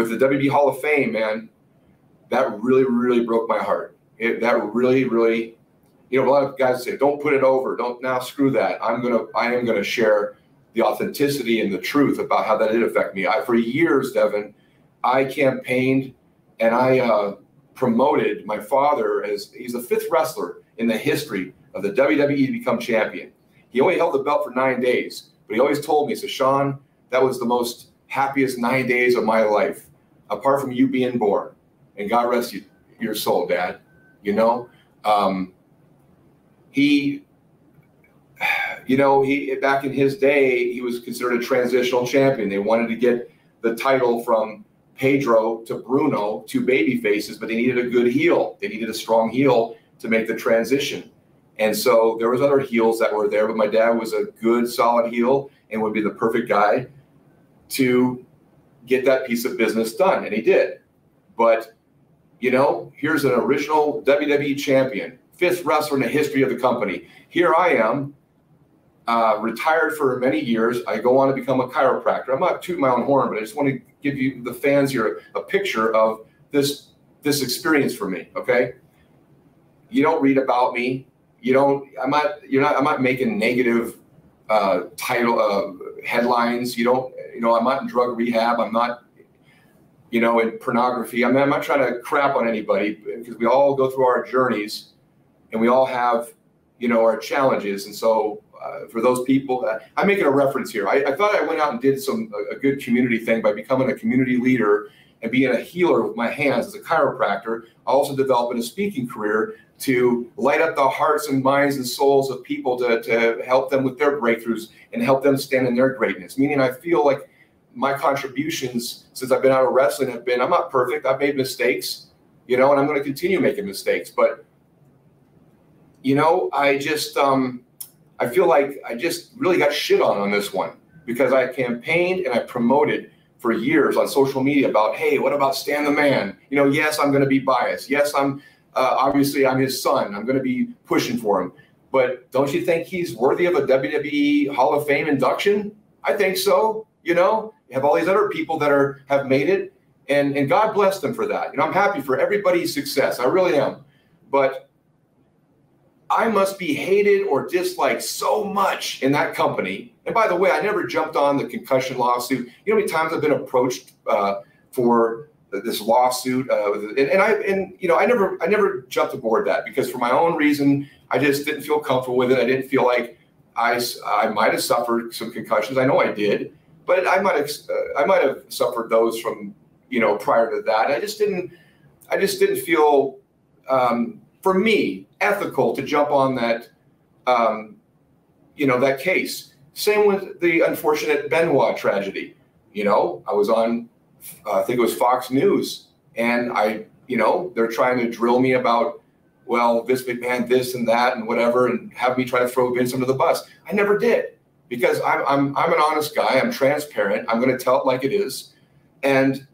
with the WB Hall of Fame, man, that really, really broke my heart. It, that really, really, you know, a lot of guys say, don't put it over. Don't now screw that. I'm to, I am to share the authenticity and the truth about how that did affect me. I, for years, Devin, I campaigned and I uh, promoted my father as he's the fifth wrestler in the history of the WWE to become champion. He only held the belt for nine days, but he always told me, said, Shawn, that was the most happiest nine days of my life, apart from you being born. And God rest you, your soul, Dad. You know, um, he, you know, he back in his day, he was considered a transitional champion. They wanted to get the title from Pedro to Bruno, two baby faces, but they needed a good heel. They needed a strong heel to make the transition. And so there was other heels that were there, but my dad was a good, solid heel and would be the perfect guy to get that piece of business done, and he did. But you know, here's an original WWE champion, fifth wrestler in the history of the company. Here I am, uh, retired for many years. I go on to become a chiropractor. I'm not tooting my own horn, but I just want to give you the fans here a picture of this this experience for me. Okay, you don't read about me. You don't. I'm not. You're not. I'm not making negative uh, title uh, headlines. You don't. You know, I'm not in drug rehab. I'm not. You know, in pornography. I mean, I'm not trying to crap on anybody because we all go through our journeys, and we all have, you know, our challenges. And so, uh, for those people, uh, I'm making a reference here. I, I, thought I went out and did some a, a good community thing by becoming a community leader and being a healer with my hands as a chiropractor. I also developed a speaking career to light up the hearts and minds and souls of people to, to help them with their breakthroughs and help them stand in their greatness. Meaning, I feel like my contributions since I've been out of wrestling have been I'm not perfect, I've made mistakes, you know, and I'm going to continue making mistakes. But, you know, I just, um, I feel like I just really got shit on on this one because I campaigned and I promoted for years on social media about, hey, what about Stan the Man? You know, yes, I'm going to be biased. Yes, I'm uh, obviously, I'm his son. I'm going to be pushing for him. But don't you think he's worthy of a WWE Hall of Fame induction? I think so. You know, you have all these other people that are have made it, and and God bless them for that. You know, I'm happy for everybody's success. I really am. But I must be hated or disliked so much in that company. And by the way, I never jumped on the concussion lawsuit. You know how many times I've been approached uh, for this lawsuit, uh, and, and, I and you know I never I never jumped aboard that because for my own reason I just didn't feel comfortable with it. I didn't feel like I I might have suffered some concussions. I know I did, but I might have uh, I might have suffered those from you know prior to that. I just didn't I just didn't feel um, for me ethical to jump on that um, you know that case. Same with the unfortunate Benoit tragedy. You know, I was on uh, I think it was Fox News, and I, you know, they're trying to drill me about, well, Vince McMahon, this and that, and whatever, and have me try to throw Vince under the bus. I never did because I'm I'm I'm an honest guy. I'm transparent. I'm going to tell it like it is, and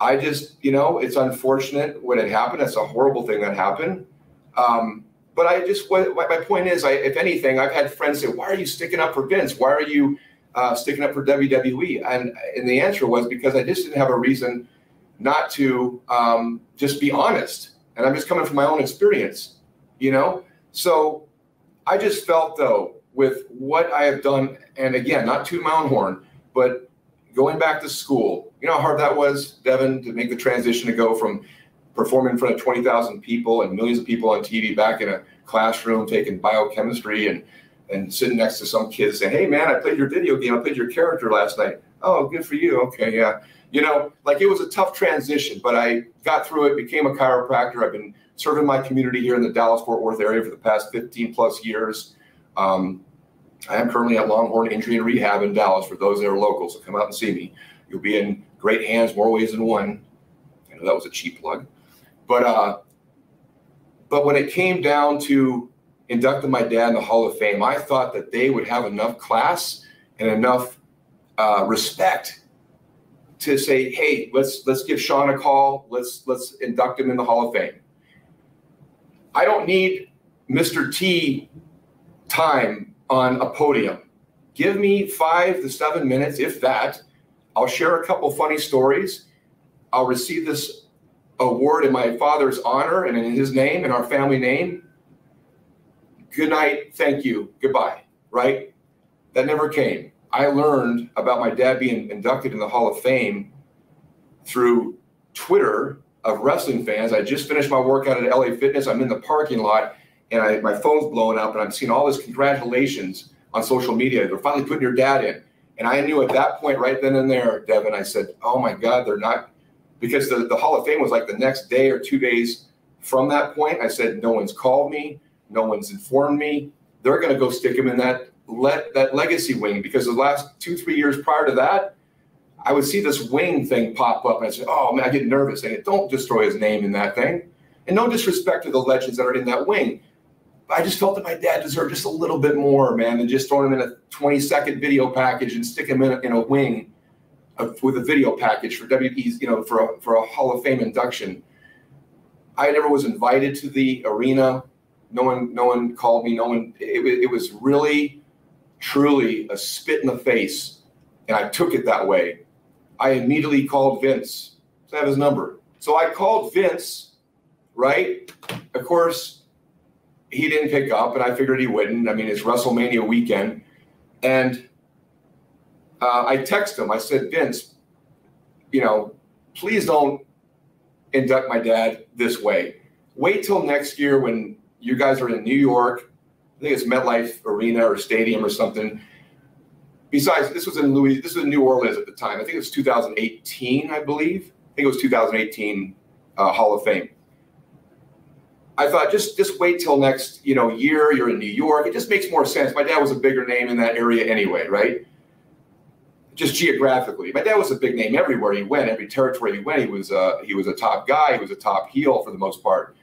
I just, you know, it's unfortunate when it happened. It's a horrible thing that happened. Um, but I just, what, my point is, I, if anything, I've had friends say, "Why are you sticking up for Vince? Why are you?" uh, sticking up for WWE? And and the answer was because I just didn't have a reason not to um, just be honest. And I'm just coming from my own experience, you know. So I just felt though with what I have done, and again, not to my own horn, but going back to school. You know how hard that was, Devin, to make the transition to go from performing in front of 20,000 people and millions of people on TV back in a classroom taking biochemistry and and sitting next to some kids saying, "Hey, man, I played your video game. I played your character last night. Oh, good for you. Okay, yeah. You know, like it was a tough transition, but I got through it. Became a chiropractor. I've been serving my community here in the Dallas Fort Worth area for the past 15 plus years. Um, I am currently at Longhorn Injury and Rehab in Dallas. For those that are local, so come out and see me. You'll be in great hands, more ways than one. I know that was a cheap plug, but uh, but when it came down to inducting my dad in the Hall of Fame, I thought that they would have enough class and enough uh, respect to say, "Hey, let's let's give Shawn a call. Let's let's induct him in the Hall of Fame." I don't need Mr. T time on a podium. Give me five to seven minutes, if that. I'll share a couple funny stories. I'll receive this award in my father's honor and in his name and our family name. Good night, thank you, goodbye, right? That never came. I learned about my dad being inducted in the Hall of Fame through Twitter of wrestling fans. I just finished my workout at LA Fitness. I'm in the parking lot and I, my phone's blowing up and I'm seeing all this congratulations on social media. They're finally putting your dad in. And I knew at that point, right then and there, Devin, I said, oh my God, they're not, because the, the Hall of Fame was like the next day or two days from that point. I said, no one's called me, no one's informed me. They're going to go stick him in that let that legacy wing because the last two, three years prior to that, I would see this wing thing pop up and I said, oh man, I get nervous. Get, don't destroy his name in that thing. And no disrespect to the legends that are in that wing. I just felt that my dad deserved just a little bit more, man, than just throwing him in a 20 second video package and stick him in a, in a wing with a video package for WWE's, you know, for a, for a Hall of Fame induction. I never was invited to the arena. No one, no one called me. No one. It, it was really, truly a spit in the face, and I took it that way. I immediately called Vince. So I have his number. So I called Vince, right? Of course, he didn't pick up, and I figured he wouldn't. I mean, it's WrestleMania weekend. And uh, I texted him. I said, Vince, you know, please don't induct my dad this way. Wait till next year when you guys are in New York. I think it's MetLife Arena or Stadium or something. Besides, this was in Louis. This was in New Orleans at the time. I think it was 2018, I believe. I think it was 2018 uh, Hall of Fame. I thought just just wait till next you know year. You're in New York. It just makes more sense. My dad was a bigger name in that area anyway, right? Just geographically, my dad was a big name everywhere he went. Every territory he went, he was uh, he was a top guy. He was a top heel for the most part.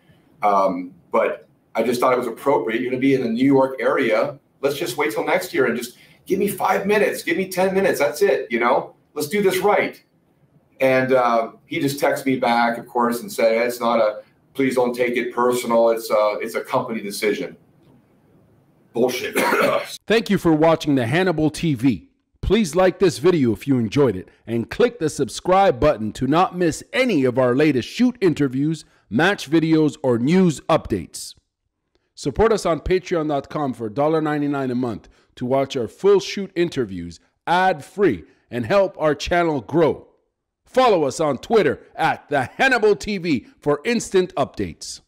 Um, but I just thought it was appropriate. You're going to be in the New York area. Let's just wait till next year and just give me five minutes. Give me ten minutes. That's it. You know, let's do this right. And uh, he just texted me back, of course, and said, "It's not a please don't take it personal. It's a, uh, it's a company decision. Bullshit. Thank you for watching the Hannibal TV. Please like this video if you enjoyed it and click the subscribe button to not miss any of our latest shoot interviews, match videos, or news updates. Support us on patreon.com for $1.99 a month to watch our full shoot interviews ad free and help our channel grow. Follow us on Twitter at the Hannibal TV for instant updates.